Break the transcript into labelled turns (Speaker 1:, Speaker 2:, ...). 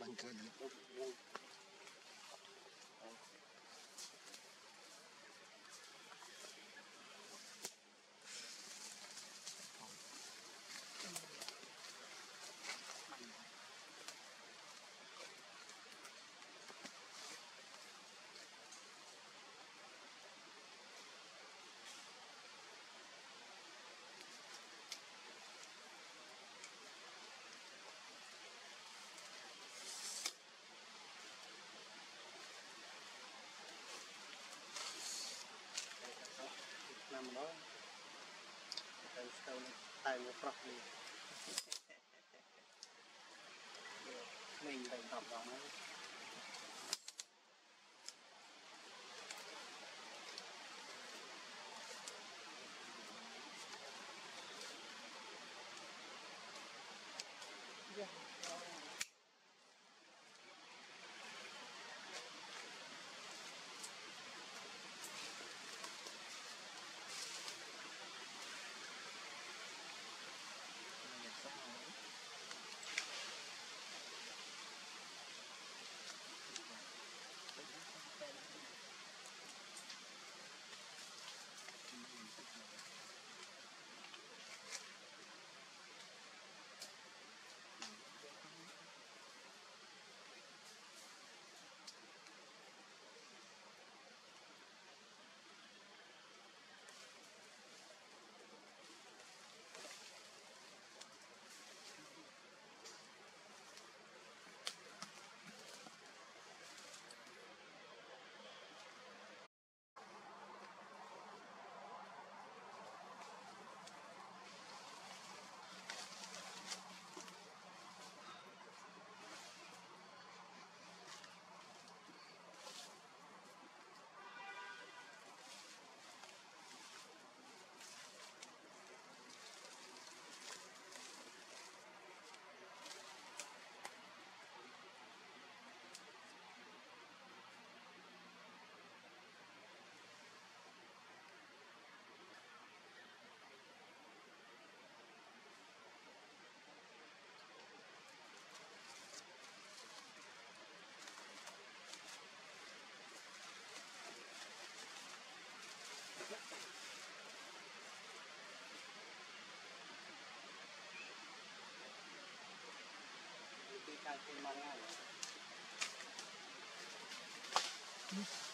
Speaker 1: bancaria. មកទៅស្ទើរតែមកប្រុសនេះមិនបែង10ដងហ្នឹង Peace. Mm-hmm.